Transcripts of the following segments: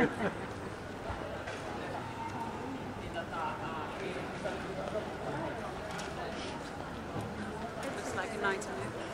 Looks like a night move.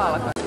Fala, cara.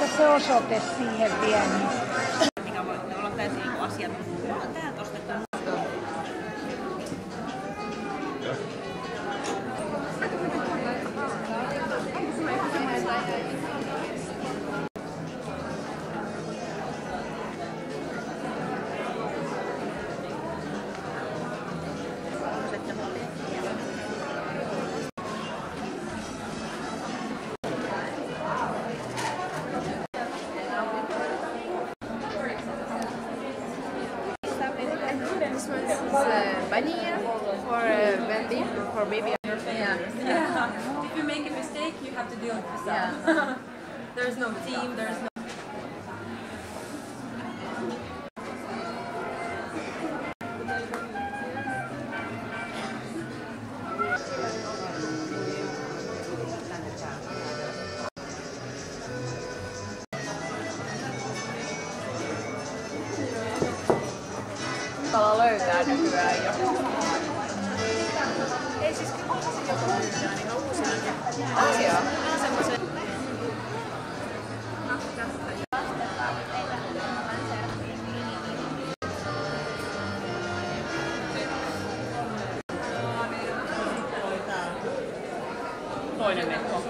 Proszę o rzutę, si, herbiani. Vanilla for uh, Wendy, for baby. Yeah. If you make a mistake, you have to deal with yourself. there's no team, there's no hyvää nykyään. Ja... Ei siis kyllä joku myydään ihan usein. Asiaa. Semmoisen... Toinen mekko.